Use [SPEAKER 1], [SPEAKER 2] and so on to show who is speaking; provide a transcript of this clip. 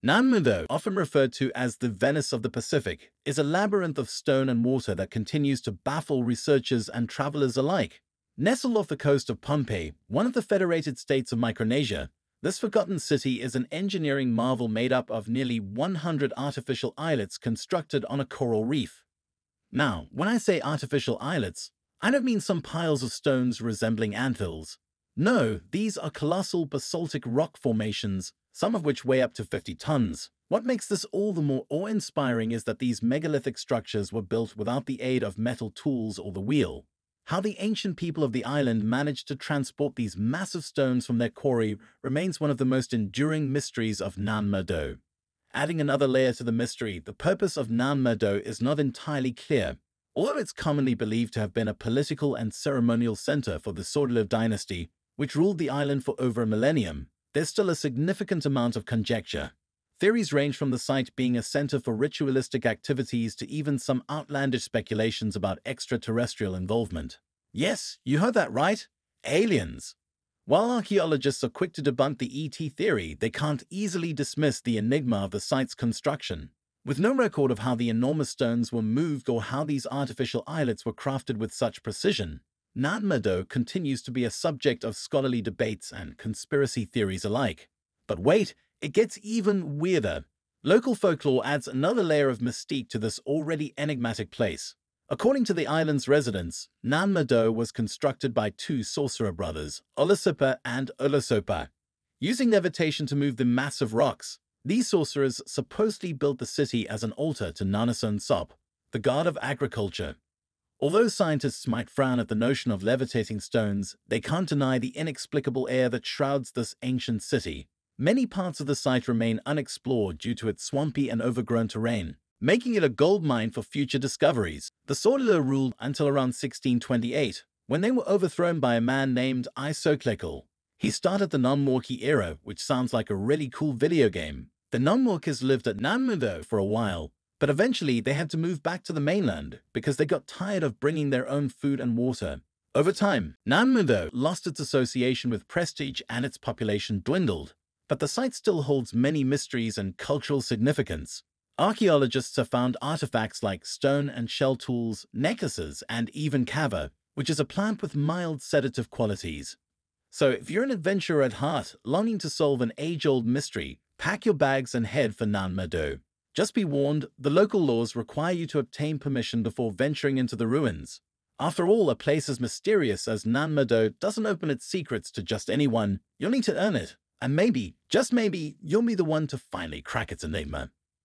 [SPEAKER 1] Nan Madol, often referred to as the Venice of the Pacific, is a labyrinth of stone and water that continues to baffle researchers and travelers alike. Nestled off the coast of Pohnpei, one of the federated states of Micronesia, this forgotten city is an engineering marvel made up of nearly 100 artificial islets constructed on a coral reef. Now, when I say artificial islets, I don't mean some piles of stones resembling anthills. No, these are colossal basaltic rock formations, some of which weigh up to 50 tons. What makes this all the more awe-inspiring is that these megalithic structures were built without the aid of metal tools or the wheel. How the ancient people of the island managed to transport these massive stones from their quarry remains one of the most enduring mysteries of Nan Madol. Adding another layer to the mystery, the purpose of Nan Madol is not entirely clear. Although it's commonly believed to have been a political and ceremonial center for the Saudeleur dynasty, which ruled the island for over a millennium, there's still a significant amount of conjecture. Theories range from the site being a center for ritualistic activities to even some outlandish speculations about extraterrestrial involvement. Yes, you heard that right. Aliens. While archaeologists are quick to debunk the ET theory, they can't easily dismiss the enigma of the site's construction. With no record of how the enormous stones were moved or how these artificial islets were crafted with such precision, Nan Madol continues to be a subject of scholarly debates and conspiracy theories alike. But wait, it gets even weirder. Local folklore adds another layer of mystique to this already enigmatic place. According to the island's residents, Nan Madol was constructed by two sorcerer brothers, Olisihpa and Olosohpa. Using levitation to move the massive rocks, these sorcerers supposedly built the city as an altar to Nahnisohn Sahpw, the god of agriculture. Although scientists might frown at the notion of levitating stones, they can't deny the inexplicable air that shrouds this ancient city. Many parts of the site remain unexplored due to its swampy and overgrown terrain, making it a gold mine for future discoveries. The Saudeleur ruled until around 1628, when they were overthrown by a man named Isokelekel. He started the Nahnmwarki era, which sounds like a really cool video game. The Nahnmwarkis lived at Nan Madol for a while, but eventually they had to move back to the mainland because they got tired of bringing their own food and water. Over time, Nan Madol lost its association with prestige and its population dwindled, but the site still holds many mysteries and cultural significance. Archaeologists have found artifacts like stone and shell tools, necklaces, and even kava, which is a plant with mild sedative qualities. So if you're an adventurer at heart, longing to solve an age-old mystery, pack your bags and head for Nan Madol. Just be warned, the local laws require you to obtain permission before venturing into the ruins. After all, a place as mysterious as Nan Madol doesn't open its secrets to just anyone. You'll need to earn it. And maybe, just maybe, you'll be the one to finally crack its enigma.